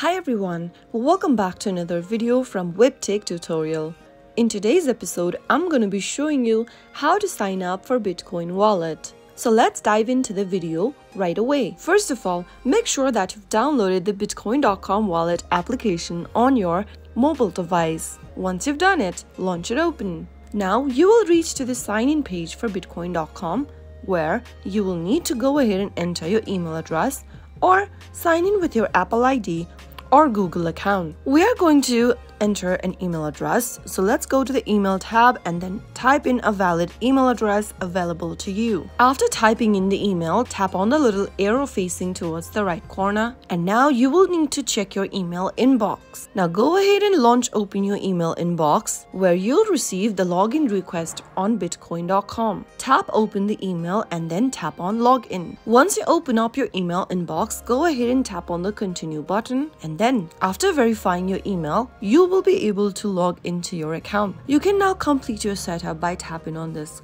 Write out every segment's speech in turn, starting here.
Hi everyone, welcome back to another video from WebTech tutorial. In today's episode, I'm going to be showing you how to sign up for Bitcoin wallet. So let's dive into the video right away. First of all, make sure that you've downloaded the bitcoin.com wallet application on your mobile device. Once you've done it, launch it open. Now you will reach to the sign in page for bitcoin.com where you will need to go ahead and enter your email address or sign in with your Apple ID or Google account. We are going to enter an email address. So let's go to the email tab and then type in a valid email address available to you. After typing in the email, tap on the little arrow facing towards the right corner and now you will need to check your email inbox. Now go ahead and launch open your email inbox where you'll receive the login request on bitcoin.com. Tap open the email and then tap on login. Once you open up your email inbox, go ahead and tap on the continue button and then after verifying your email, you will be able to log into your account. You can now complete your setup by tapping on this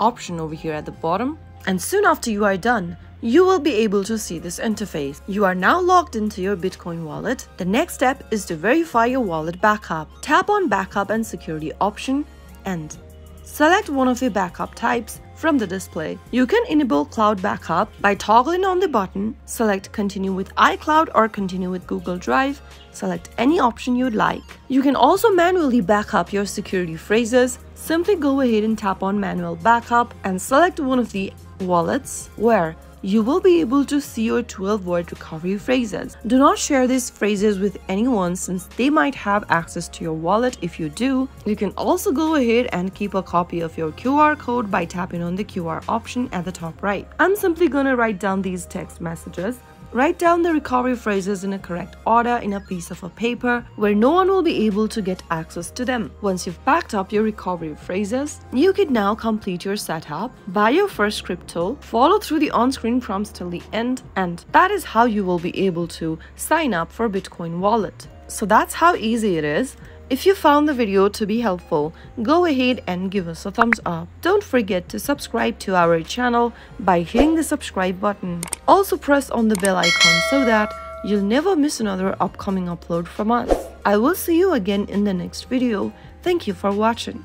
option over here at the bottom. And soon after you are done, you will be able to see this interface. You are now logged into your Bitcoin wallet. The next step is to verify your wallet backup. Tap on backup and security option and select one of the backup types from the display. You can enable cloud backup by toggling on the button, select continue with iCloud or continue with Google Drive, select any option you'd like. You can also manually backup your security phrases. Simply go ahead and tap on manual backup and select one of the wallets where you will be able to see your 12 word recovery phrases. Do not share these phrases with anyone since they might have access to your wallet if you do. You can also go ahead and keep a copy of your QR code by tapping on the QR option at the top right. I'm simply to write down these text messages Write down the recovery phrases in a correct order in a piece of a paper where no one will be able to get access to them. Once you've backed up your recovery phrases, you can now complete your setup, buy your first crypto, follow through the on-screen prompts till the end, and that is how you will be able to sign up for Bitcoin wallet. So that's how easy it is. If you found the video to be helpful, go ahead and give us a thumbs up. Don't forget to subscribe to our channel by hitting the subscribe button. Also press on the bell icon so that you'll never miss another upcoming upload from us. I will see you again in the next video. Thank you for watching.